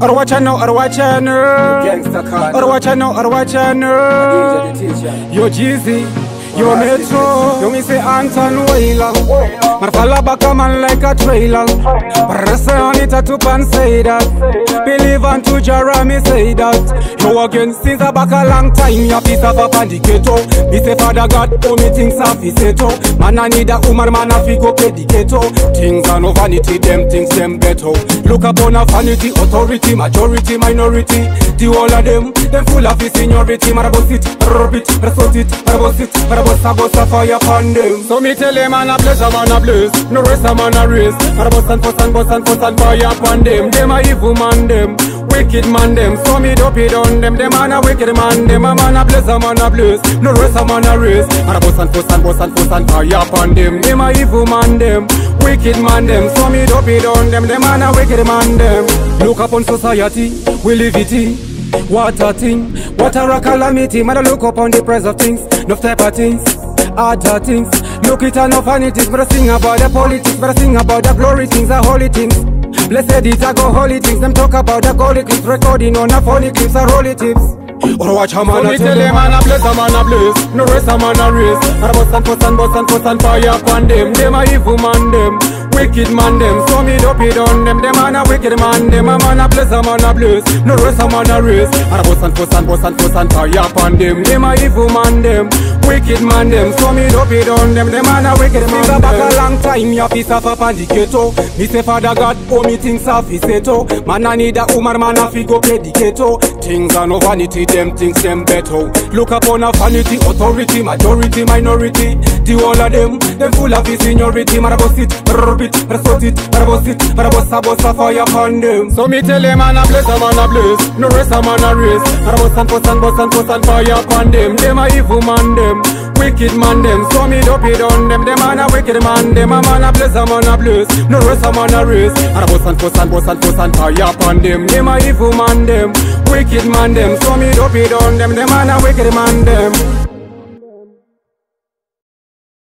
Or watch I know, or watch I know. Or watch I know, or watch I know. Yo, Jeezy yo me say Anton Wailer. Marfala back a man like a trailer. Press on it a tip and say that. Believe unto Jara, me say that. Yo again, since a back a long time, ya piece of a pandicato. Me say Father God, oh me things a fi seto. Man I need a woman, man a fi go pedicato. Things are no vanity, them things them better. Look upon a vanity, authority, majority, minority. The whole of them, them full of his seniority. Marabos it, rub it, resort it, marabos it, marabos a go fire upon them. So me tell them man a a man a bless. No rest a man a race. Marabos and fuss and bust and fuss and fire upon them. Them a evil man them. Wicked man them, so me dope it on them. Them man a wicked man, them a man a bless, a man a bless. No rest a man a race. Marabos and fuss and bust and fuss and fire upon them. Them a evil man them. Wicked man them, so me dope it on them. Them man a wicked man them. Look upon society, we live it in. What a thing, what a calamity. Man, I look up on the price of things, no type of things, other things. Look it and no funny things, but I sing about the politics, but I sing about the glory things, the holy things. Blessed is a go holy things, them talk about the golden clips, recording on the funny clips, the holy tips. Or watch a man, I tell them, man, a bless, a man, a bless. No rest, a man, a race. And a bust and fuss and bust and fuss and fire upon them. Them a evil man, them. Wicked man, them. So me dope it on them. Them man a wicked man, them. A man a bless, a man a bless. No rest, a man, a race. And a bust and fuss and bust and fuss and fire upon them. Them a evil man, them. Wicked man, them. So me dope it on them. Them man a wicked man, them. back a long time, ya piece of a pandicato. Me say, Father God, oh me things a fi seto. Man a need a woman, man a fi go pedicato. Oh. Things are no vanity, them things them better. Look upon a vanity, authority, majority, minority. The whole of them, them full of his seniority. Marabos it, rub it, resort it, marabos it, marabos a boss a fire upon them. So me tell them, man a bless, a man a bless. No rest, a man a race. Marabos and fuss and bust and fuss and fire upon them. Them a evil man, them. Wicked man them, so me dope it on them. Them man a wicked man, them a man a bless, a man a bless. No rest, a man a race. And a and fuss and bust and fuss and fire upon them. Them a evil man, them. Wicked man them, so me dope it on them. Them man a wicked man them.